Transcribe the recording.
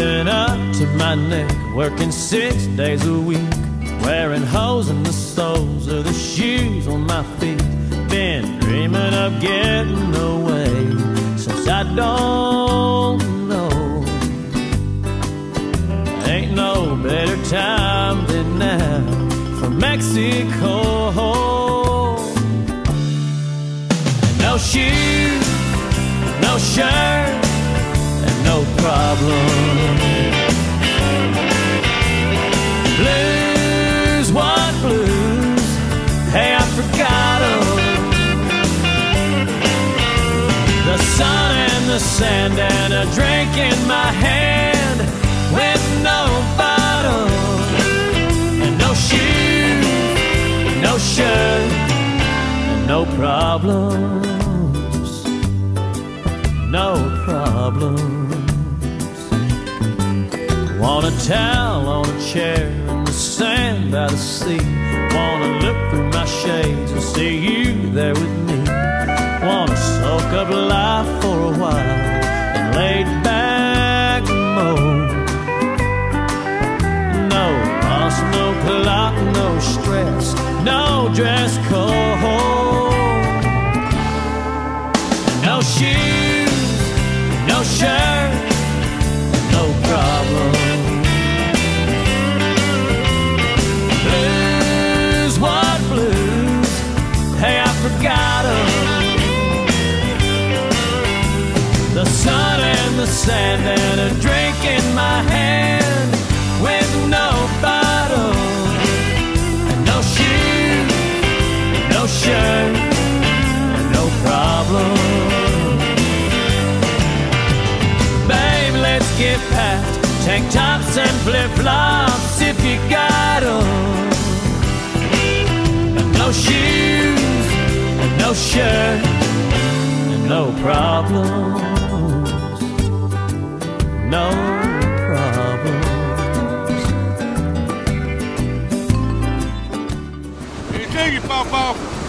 been up to my neck, working six days a week, wearing holes in the soles of the shoes on my feet. Been dreaming of getting away since I don't know. Ain't no better time than now for Mexico. No shoes, no shirt, no problem. Blues, what blues? Hey, I forgot 'em. The sun and the sand and a drink in my hand with no bottle and no shoes, no shirt, and no problems, no problems. Want a towel on a chair in the sand by the sea. Wanna look through my shades and see you there with me. Wanna soak up life for a while and lay back mode. No boss, no clock, no stress, no dress code. No shoes, no shirt, sand and a drink in my hand with no bottle and no shoes, no shirt, and no problem. Babe, let's get past tank tops and flip flops if you got 'em. And no shoes, and no shirt, and no no problems. Hey, take it, Papa.